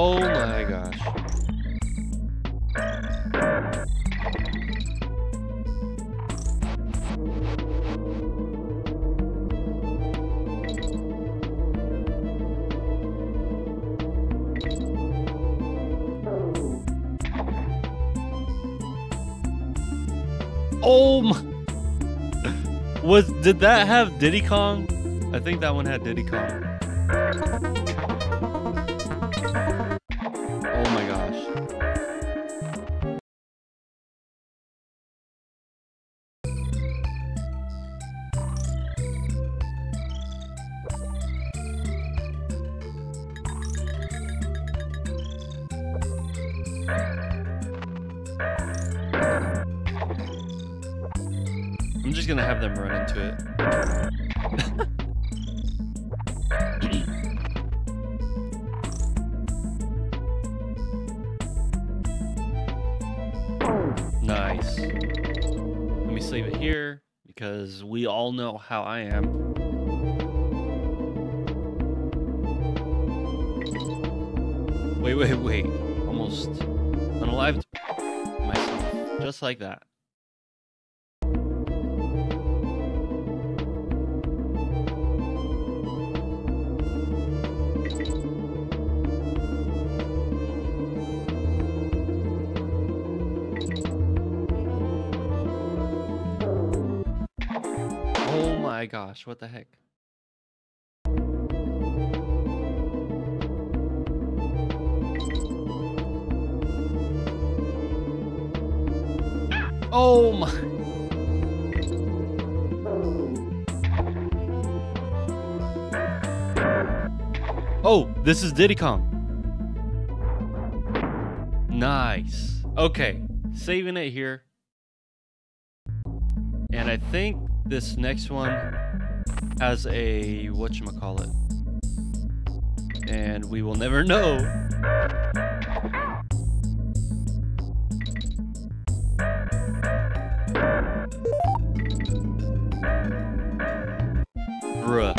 Oh my gosh. Oh my. Was did that have Diddy Kong? I think that one had Diddy Kong. Know how I am. Wait, wait, wait. Almost unalived myself. Just like that. My gosh, what the heck? Oh my. Oh, this is Diddy Kong. Nice. Okay, saving it here. And I think this next one has a whatchamacallit. And we will never know. Bruh.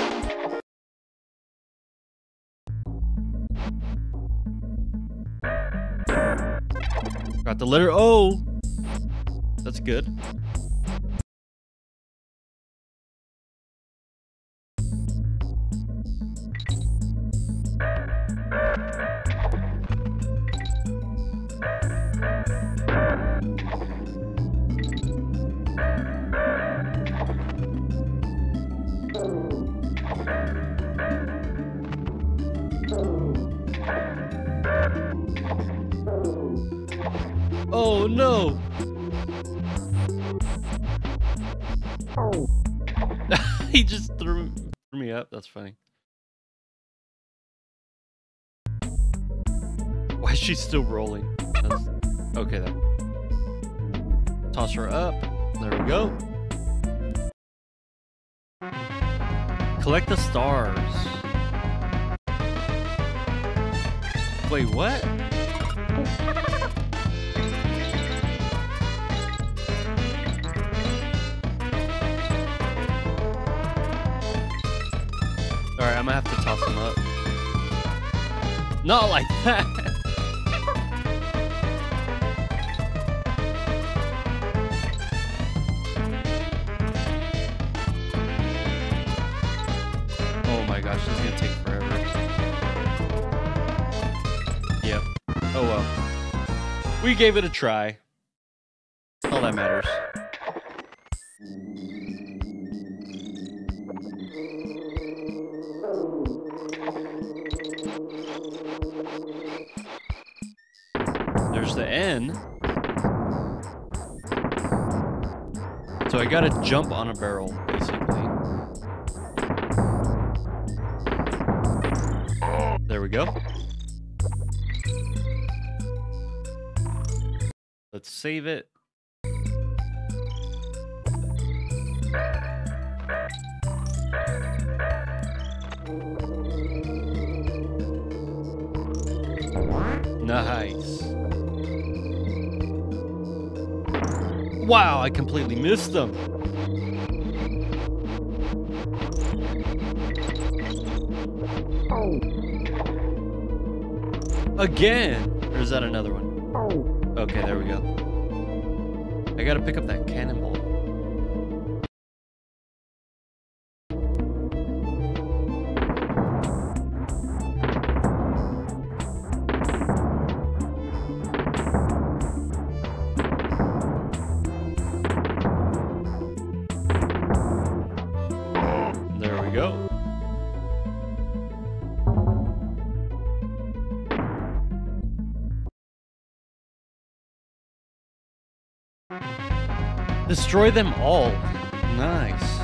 Got the letter O. That's good. Oh no! he just threw, threw me up. That's funny. Why is she still rolling? That's, okay then. Toss her up. There we go. Collect the stars. Wait, what? Alright, I'm gonna have to toss them up. Not like that! Oh my gosh, this is gonna take forever. Yep. Oh well. We gave it a try. All that matters. The N. So I gotta jump on a barrel, basically. There we go. Let's save it. I completely missed them. Again? Or is that another one? Okay, there we go. I gotta pick up that cannonball. Destroy them all. Nice.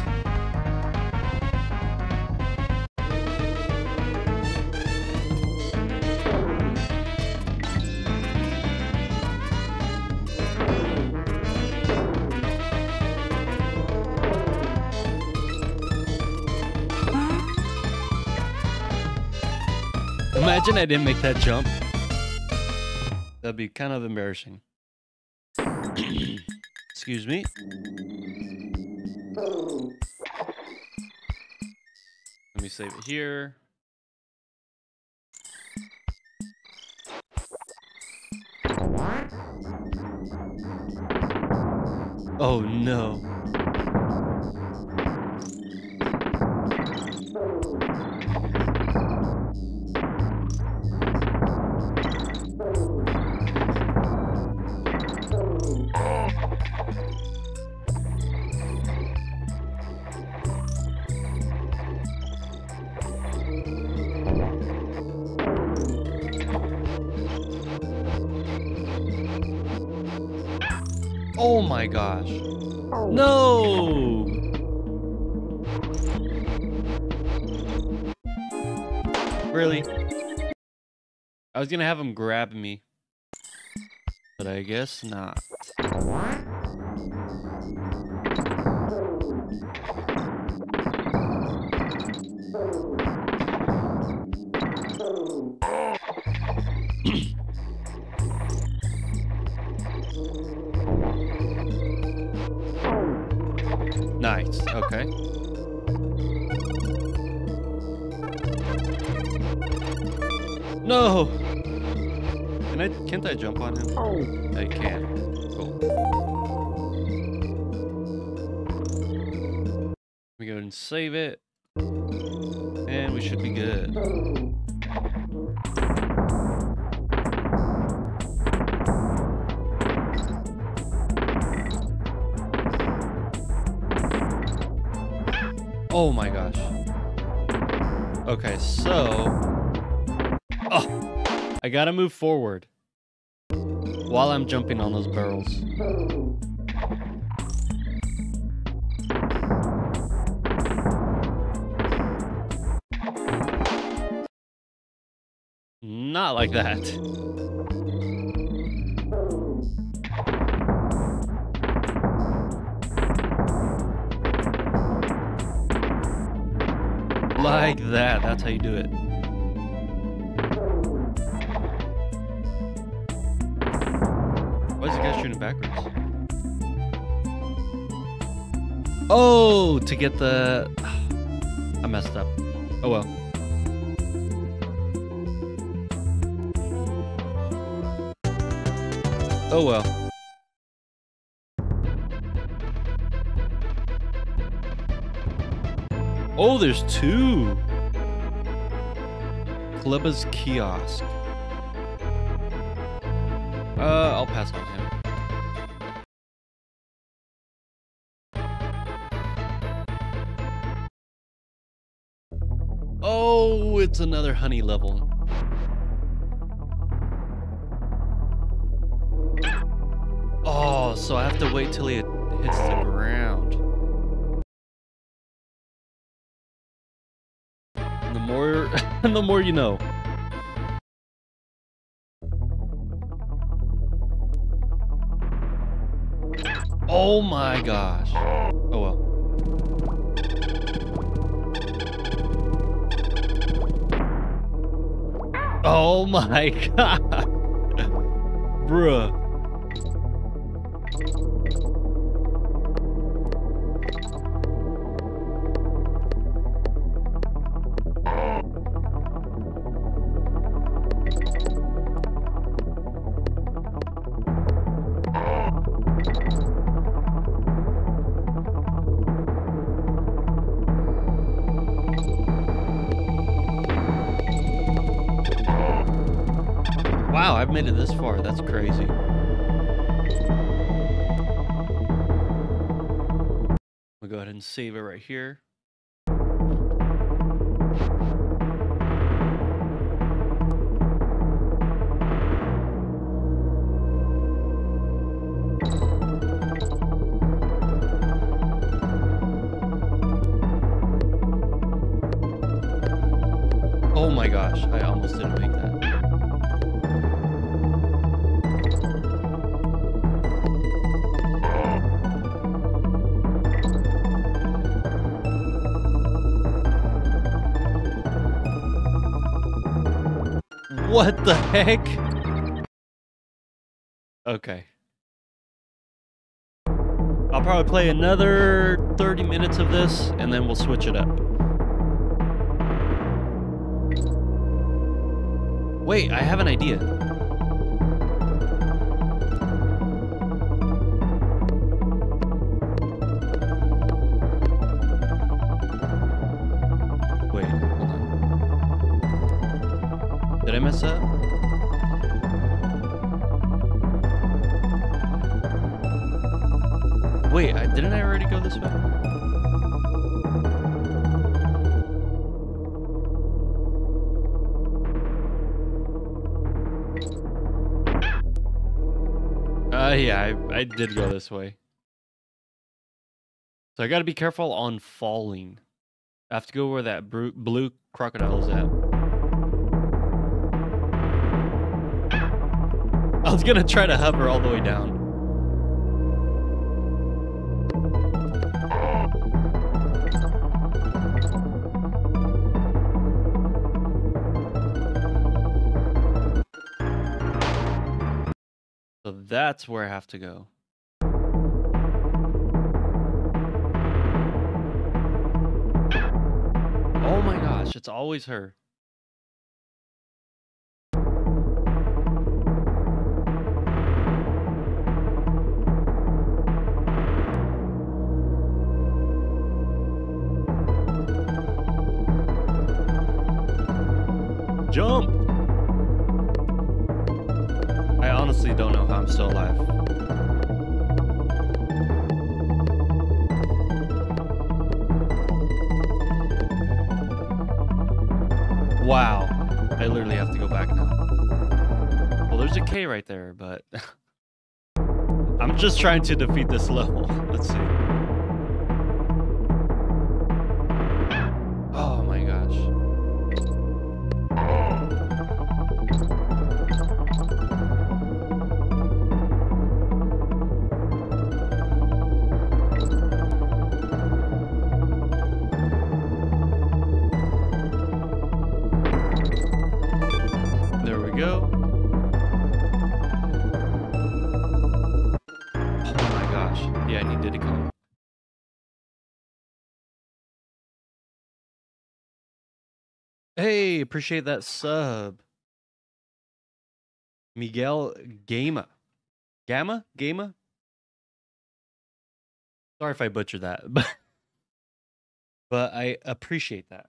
Imagine I didn't make that jump. That'd be kind of embarrassing. Excuse me. Let me save it here. Oh no. Oh my gosh. No! Really? I was gonna have him grab me. But I guess not. Okay. No. Can I? Can't I jump on him? Oh. I can. Cool. Let me go and save it, and we should be good. Oh. Oh my gosh. Okay, so. Oh! I gotta move forward. While I'm jumping on those barrels. Not like that. Like that. That's how you do it. Why is the guy shooting backwards? Oh, to get the... I messed up. Oh well. Oh well. Oh, there's two. Klubba's Kiosk. Uh, I'll pass on him. Oh, it's another honey level. Oh, so I have to wait till he hits the ground. the more you know. Oh my gosh. Oh well. Oh my god. Bruh. Made it this far. That's crazy. We'll go ahead and save it right here. The heck? Okay. I'll probably play another 30 minutes of this and then we'll switch it up. Wait, I have an idea. Wait, hold on. Did I mess up? Wait, I, didn't I already go this way? Uh, yeah, I, I did go this way. So I gotta be careful on falling. I have to go where that blue crocodile is at. I was gonna try to hover all the way down. That's where I have to go. Oh my gosh, it's always her. Jump! Honestly don't know how I'm still alive. Wow. I literally have to go back now. Well, there's a K right there, but I'm just trying to defeat this level. Let's see. Appreciate that sub. Miguel Gama. Gamma? Gama? Sorry if I butchered that, but but I appreciate that.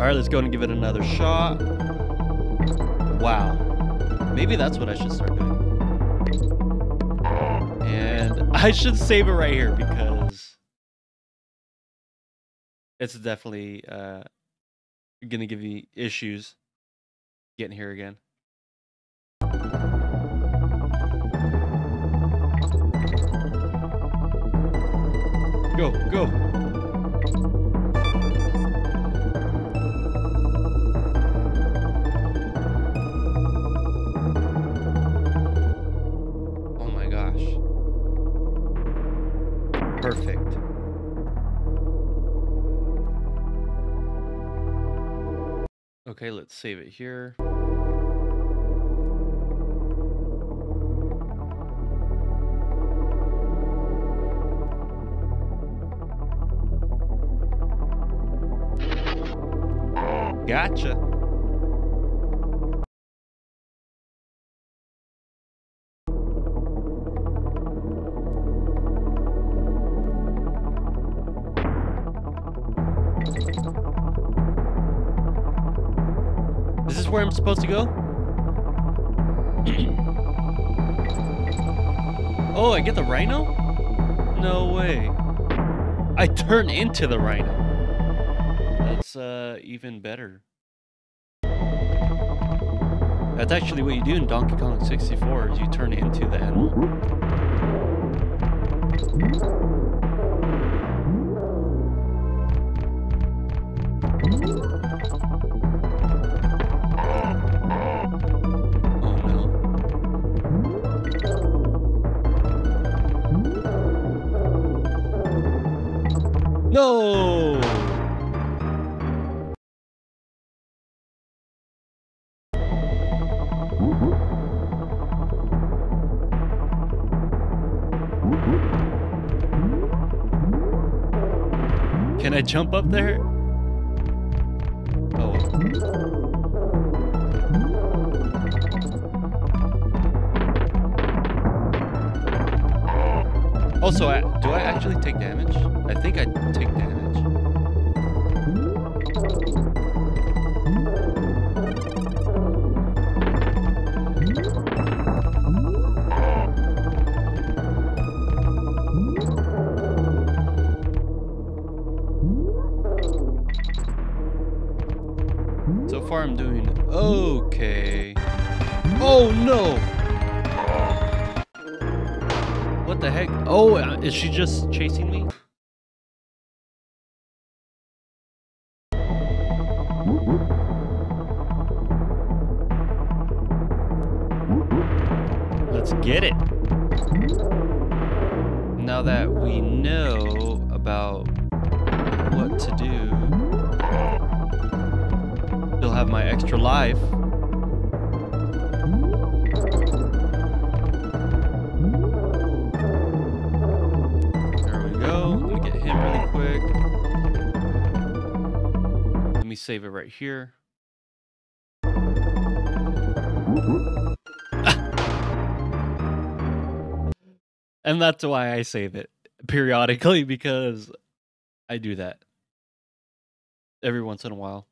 All right, let's go and give it another shot. Wow. Maybe that's what I should start doing. And I should save it right here because it's definitely uh, going to give me issues getting here again. Go, go. Perfect. Okay, let's save it here. Gotcha. Where I'm supposed to go? oh, I get the rhino? No way. I turn into the rhino. That's uh, even better. That's actually what you do in Donkey Kong 64 is you turn into the animal. Jump up there? Oh. Also, I, do I actually take damage? I think I is she just chasing me? Let's get it. Now that we know about what to do, still have my extra life. Me save it right here. and that's why I save it periodically because I do that every once in a while.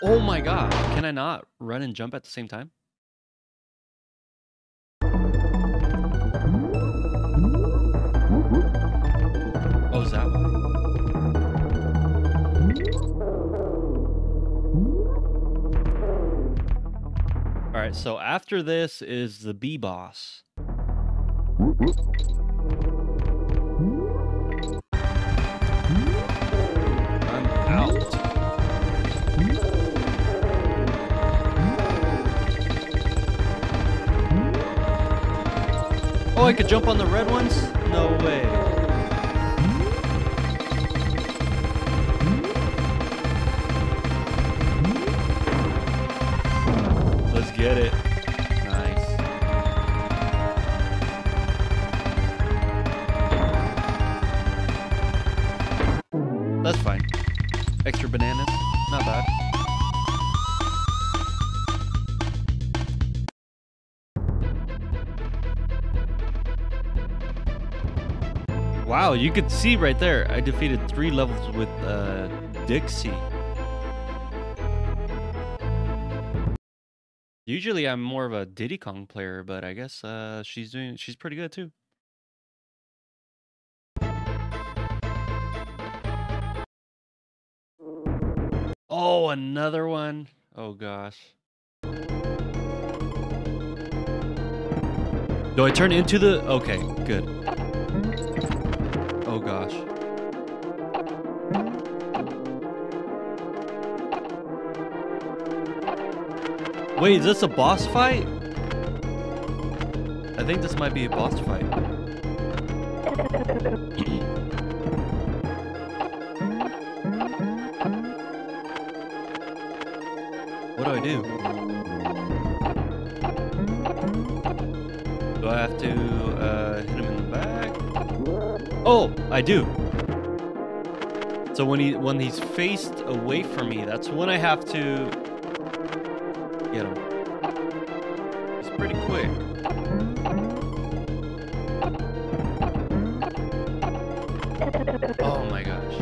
Oh my god, can I not run and jump at the same time? Alright, so after this is the B boss. I'm out. Oh, I could jump on the red ones? No way. Get it. Nice. That's fine. Extra bananas. Not bad. Wow, you could see right there. I defeated three levels with uh, Dixie. Usually I'm more of a Diddy Kong player, but I guess uh, she's doing she's pretty good too. Oh, another one. Oh gosh. Do I turn into the Okay, good. Oh gosh. Wait, is this a boss fight? I think this might be a boss fight. what do I do? Do I have to uh, hit him in the back? Oh, I do. So when he when he's faced away from me, that's when I have to Get him. It's pretty quick. Oh my gosh.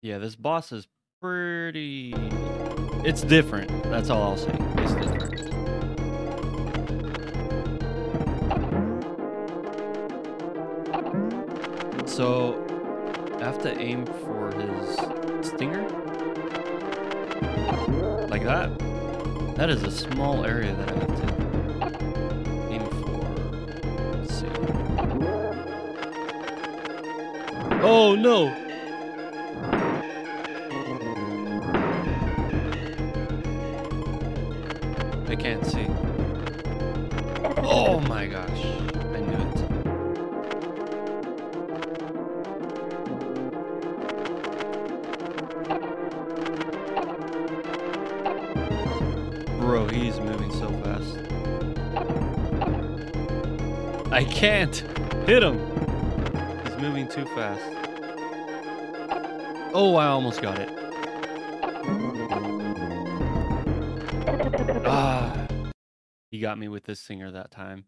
Yeah, this boss is pretty... It's different. That's all I'll say. It's different. So I have to aim for his stinger? Like that? That is a small area that I have to aim for. Let's see. Oh no! I can't see. Can't hit him. He's moving too fast. Oh, I almost got it. Ah, he got me with this singer that time.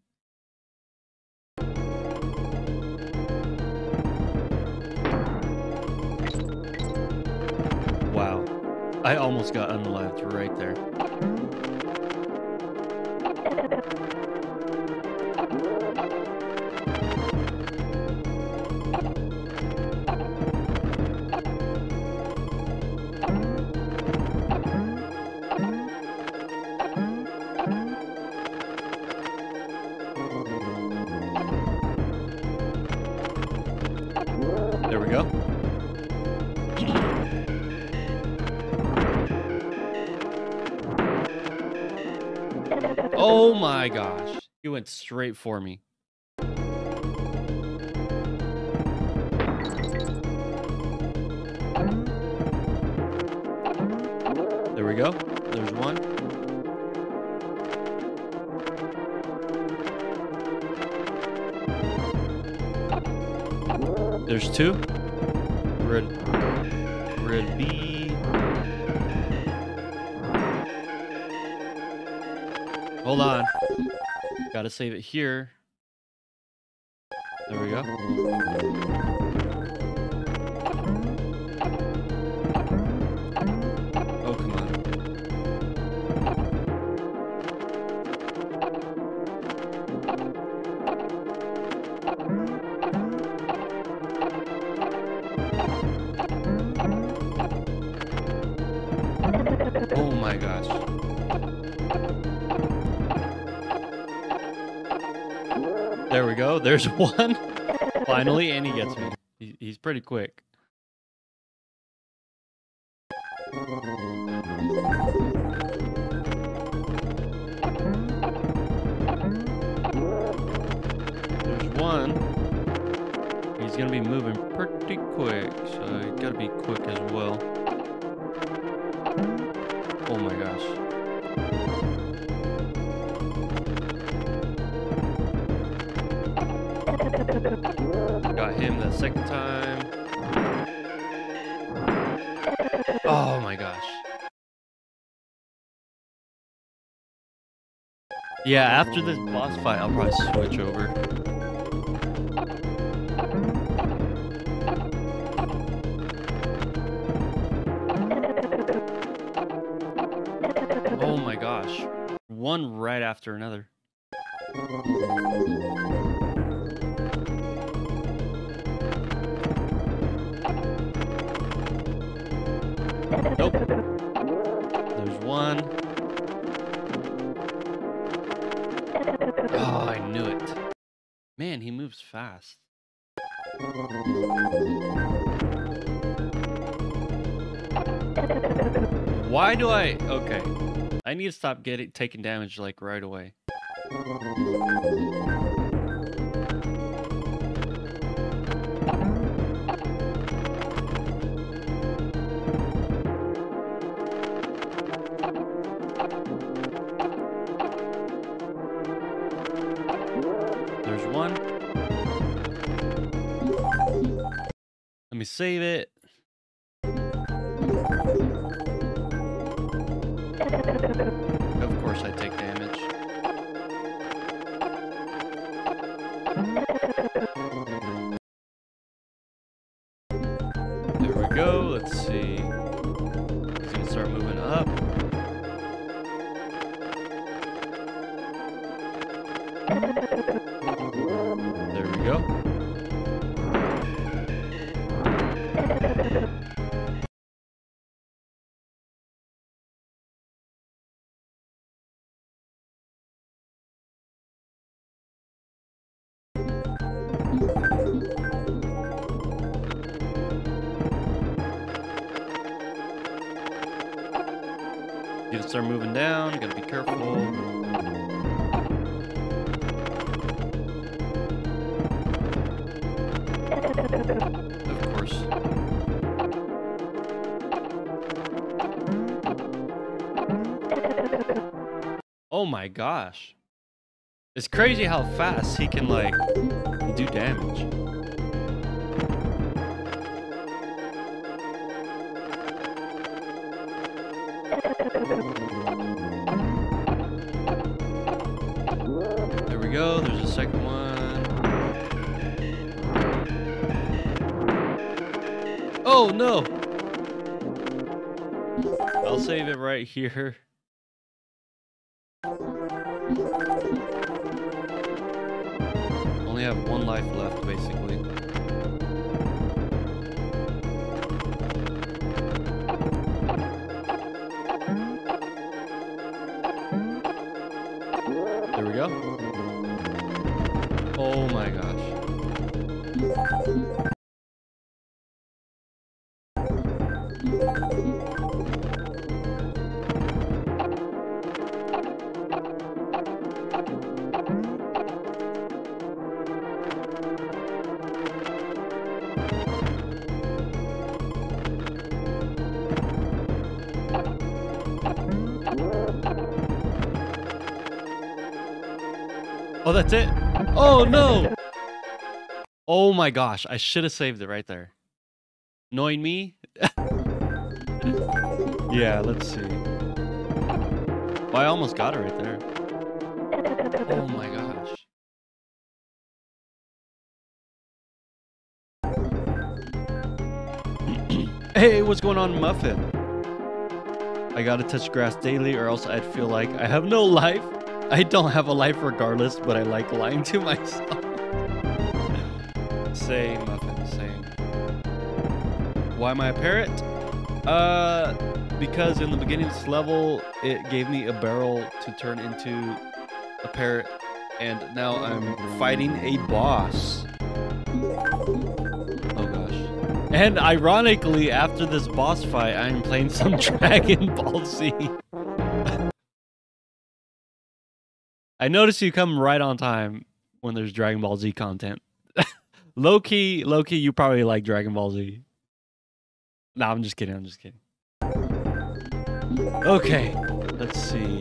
Wow. I almost got unalived right. There my gosh. He went straight for me. There we go. There's one. There's two. Red. Red B. Hold on. Gotta save it here. There we go. There's one. Finally, and he gets me. He, he's pretty quick. Yeah, after this boss fight, I'll probably switch over. Oh my gosh. One right after another. Nope. There's one. Man, he moves fast. Why do I? Okay, I need to stop getting taking damage like right away. Let me save it. You gotta start moving down. You gotta be careful. Of course. Oh my gosh. It's crazy how fast he can like do damage. Right here. Oh, that's it? Oh no! Oh my gosh, I should have saved it right there. Knowing me? yeah, let's see. I almost got it right there. Oh my gosh. hey, what's going on, Muffin? I gotta touch grass daily or else I'd feel like I have no life. I don't have a life regardless, but I like lying to myself. same, Muffin, same. Why am I a parrot? Uh, because in the beginning of this level, it gave me a barrel to turn into a parrot, and now I'm fighting a boss. Oh gosh. And ironically, after this boss fight, I'm playing some Dragon Ball Z. I notice you come right on time when there's Dragon Ball Z content. low key, low key, you probably like Dragon Ball Z. No, I'm just kidding. I'm just kidding. Okay, let's see.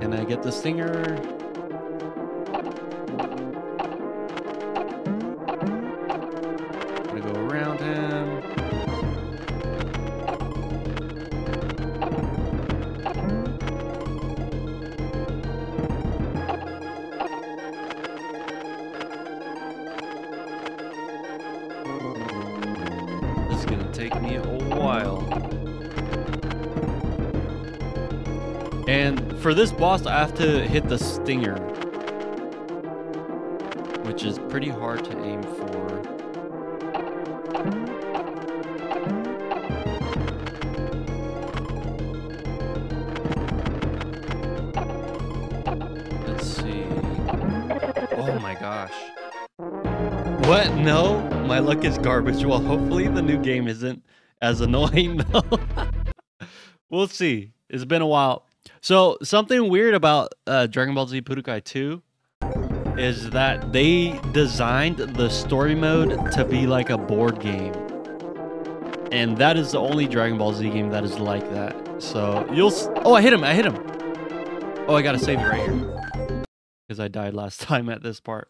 Can I get the stinger? For this boss, I have to hit the stinger, which is pretty hard to aim for. Let's see. Oh my gosh. What? No? My luck is garbage. Well, hopefully the new game isn't as annoying though. we'll see. It's been a while. So something weird about uh, Dragon Ball Z Budokai 2 is that they designed the story mode to be like a board game. And that is the only Dragon Ball Z game that is like that. So you'll s- Oh, I hit him. I hit him. Oh, I got to save it right here. Cuz I died last time at this part.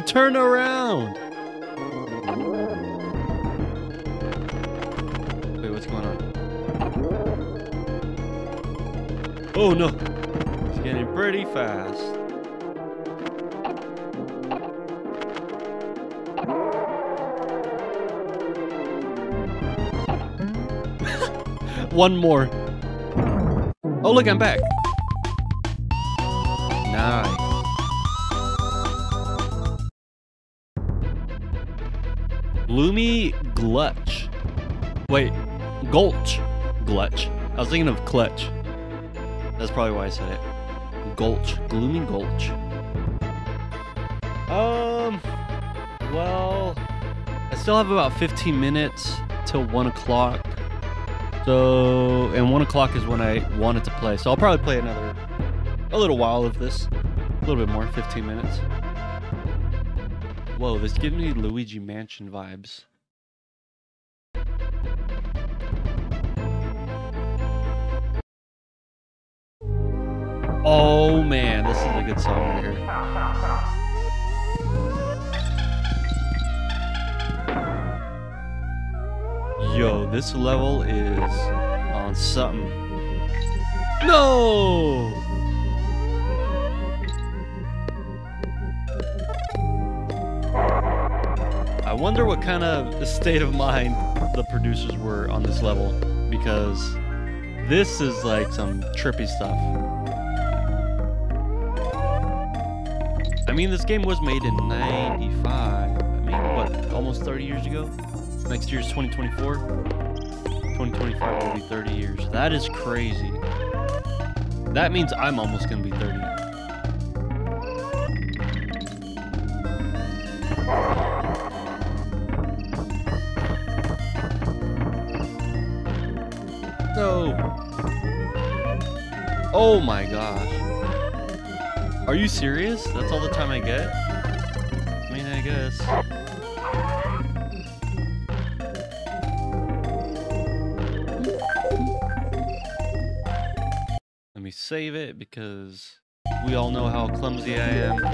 Turn around. Wait, what's going on? Oh no. It's getting pretty fast. One more. Oh, look, I'm back. Gloomy Glutch. Wait, Gulch. Glutch. I was thinking of Clutch. That's probably why I said it. Gulch. Gloomy Gulch. Um, well, I still have about 15 minutes till 1 o'clock. So, and 1 o'clock is when I wanted to play. So I'll probably play another, a little while of this. A little bit more, 15 minutes. Whoa, this gives me Luigi Mansion vibes. Oh man, this is a good song right here. Yo, this level is on something. No! I wonder what kind of state of mind the producers were on this level because this is like some trippy stuff. I mean, this game was made in 95. I mean, what, almost 30 years ago? Next year's 2024. 2025 will be 30 years. That is crazy. That means I'm almost going to be 30. Oh my gosh. Are you serious? That's all the time I get? I mean, I guess. Let me save it because we all know how clumsy I am.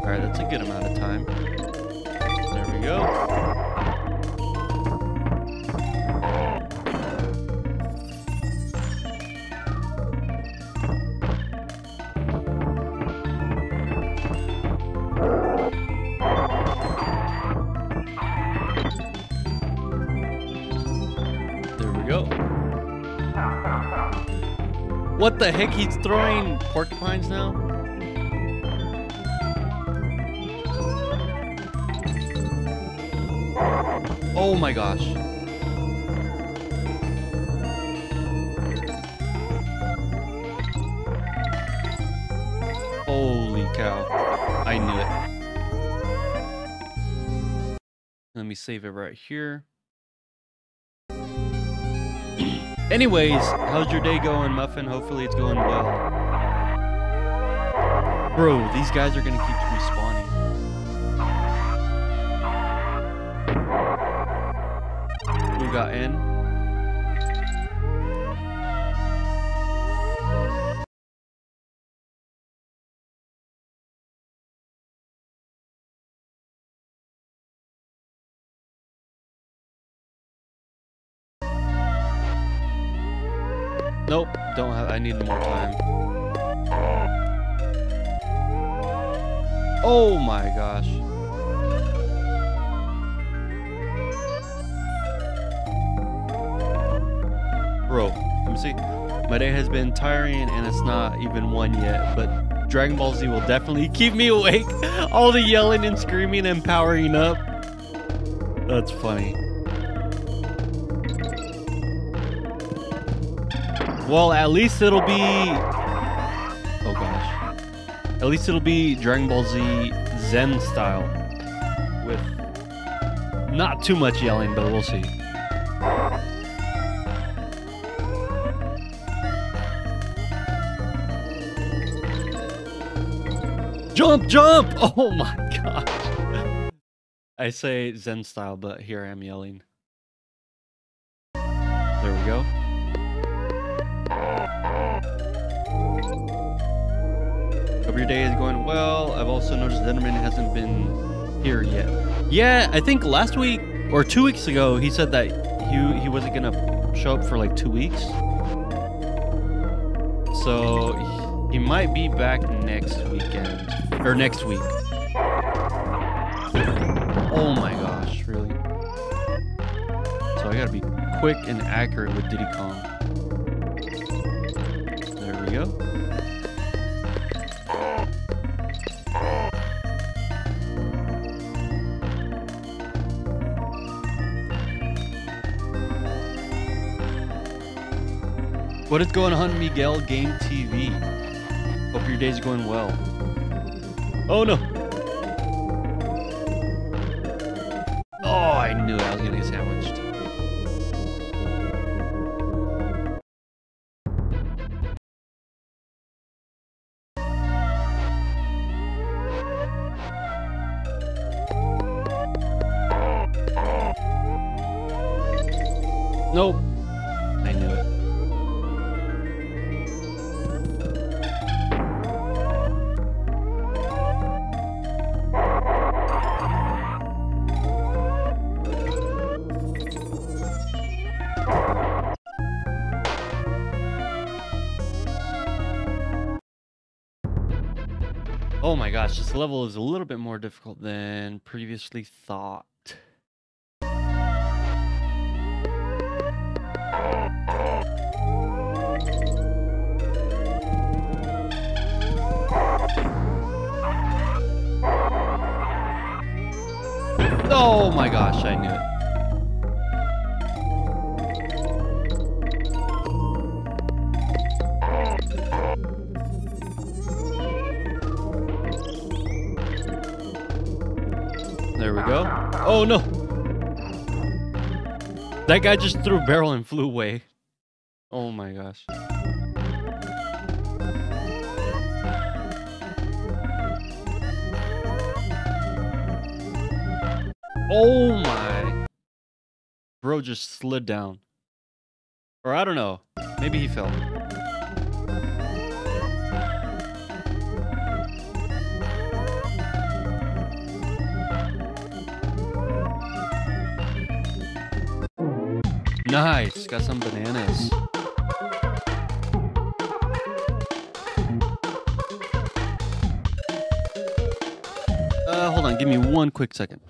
Alright, that's a good amount of time. There we go. What the heck? He's throwing porcupines now? Oh my gosh. Holy cow. I knew it. Let me save it right here. Anyways, how's your day going, Muffin? Hopefully it's going well. Bro, these guys are gonna keep respawning. Who got in? Need more time. Oh my gosh. Bro, let me see. My day has been tiring and it's not even one yet, but Dragon Ball Z will definitely keep me awake. All the yelling and screaming and powering up. That's funny. Well, at least it'll be. Oh gosh. At least it'll be Dragon Ball Z Zen style. With not too much yelling, but we'll see. Jump, jump! Oh my gosh. I say Zen style, but here I am yelling. There we go. Your day is going well. I've also noticed Zenderman hasn't been here yet. Yeah, I think last week or two weeks ago he said that he he wasn't gonna show up for like two weeks. So he might be back next weekend or next week. Oh my gosh, really? So I gotta be quick and accurate with Diddy Kong. There we go. What is going on, Miguel Game TV? Hope your day's going well. Oh no! Oh, I knew I was gonna get sandwiched. Nope. Gosh, this level is a little bit more difficult than previously thought. Oh my gosh, I knew it. Go. Oh no! That guy just threw a barrel and flew away. Oh my gosh. Oh my. Bro just slid down. Or I don't know. Maybe he fell. Nice. Got some bananas. Uh, hold on. Give me one quick second.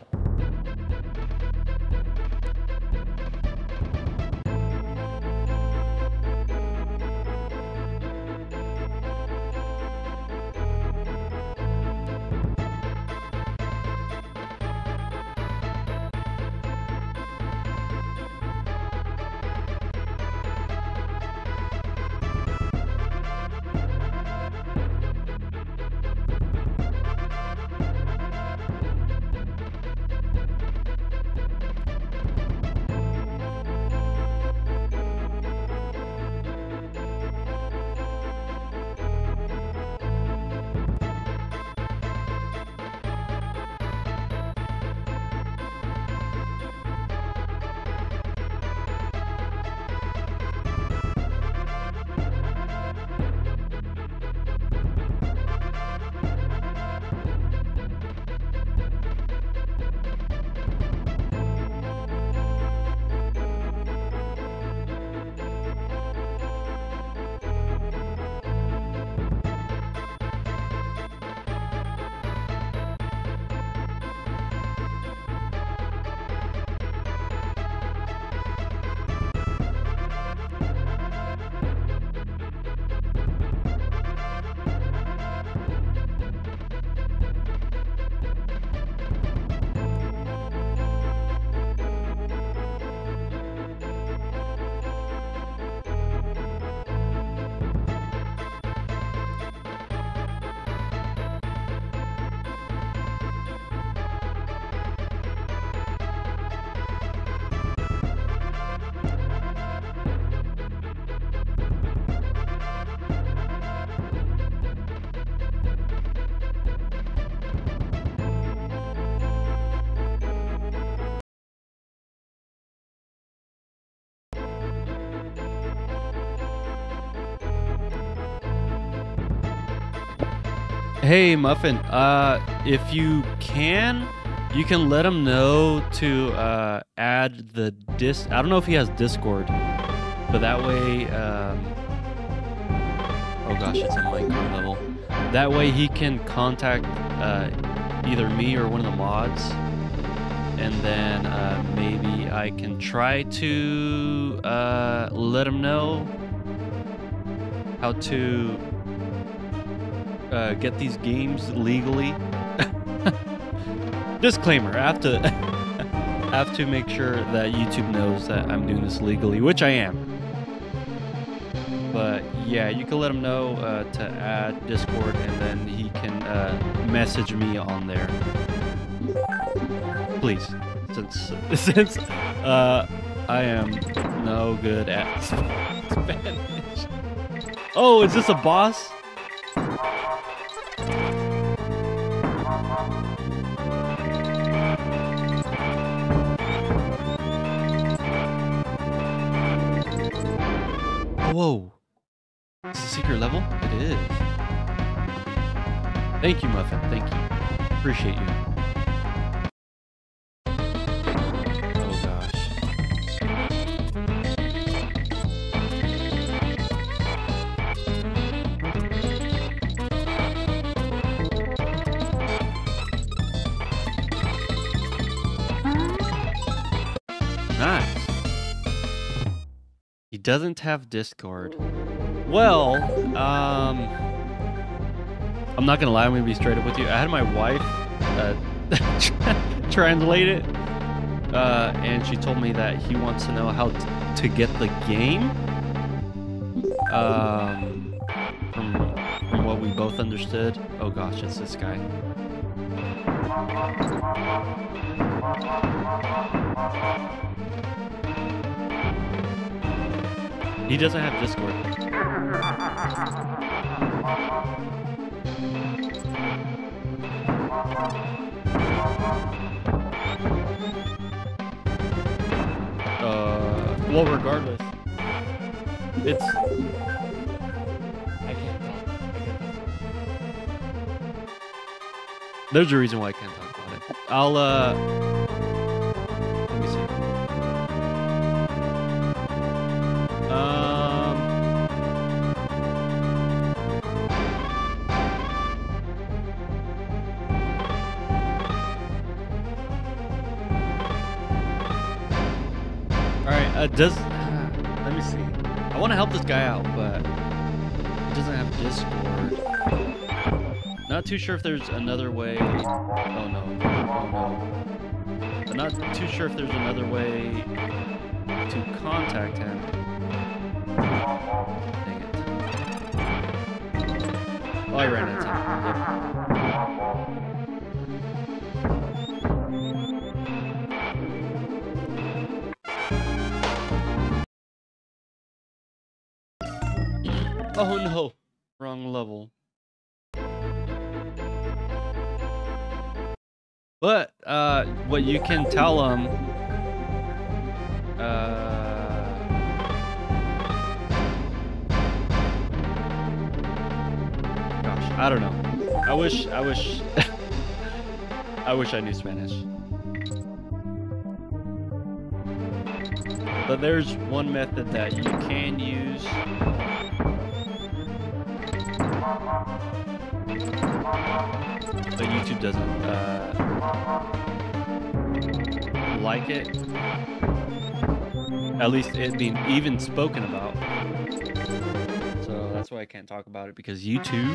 Hey Muffin, uh, if you can, you can let him know to uh, add the dis. I don't know if he has Discord, but that way. Um... Oh gosh, it's a Minecraft level. That way he can contact uh, either me or one of the mods, and then uh, maybe I can try to uh, let him know how to uh, get these games legally. Disclaimer: I have to I have to make sure that YouTube knows that I'm doing this legally, which I am. But yeah, you can let him know uh, to add Discord, and then he can uh, message me on there. Please, since since uh, I am no good at Spanish. Oh, is this a boss? Whoa. It's a secret level? It is. Thank you, Muffin. Thank you. Appreciate you. Doesn't have Discord. Well, um, I'm not gonna lie. I'm gonna be straight up with you. I had my wife uh, translate it, uh, and she told me that he wants to know how to get the game. Um, from from what we both understood. Oh gosh, it's this guy. He doesn't have Discord. Uh, well, regardless, it's. I can't talk. There's a reason why I can't talk about it. I'll uh. Right. Uh, let me see. I want to help this guy out, but he doesn't have Discord. Not too sure if there's another way. Oh no. Oh no. I'm not too sure if there's another way to contact him. Dang it. Oh, I ran out of time. Wrong level. But uh, what you can tell them. uh, gosh, I don't know. I wish, I wish, I wish I knew Spanish. But there's one method that you can use. But YouTube doesn't uh, like it. At least it being even spoken about. So that's why I can't talk about it because YouTube.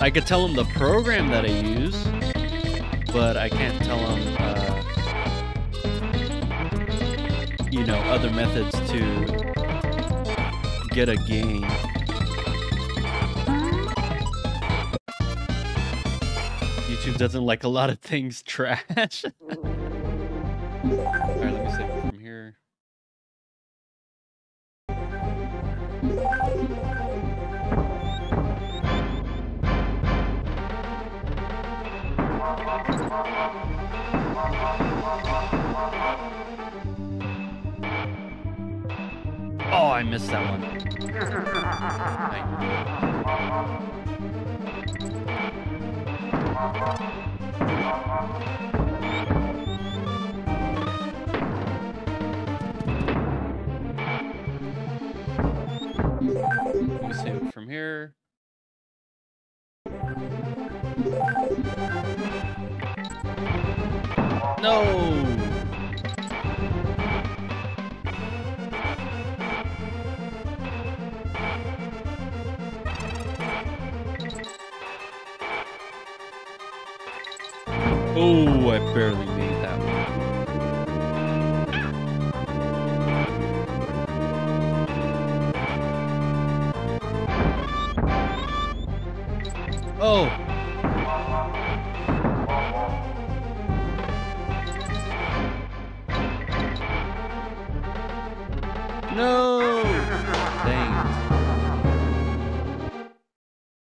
I could tell them the program that I use, but I can't tell them, uh, you know, other methods to get a game. Mm-hmm. YouTube doesn't like a lot of things trash. Oh, I missed that one. Let me save it from here. No! Oh, I barely made that one. Oh,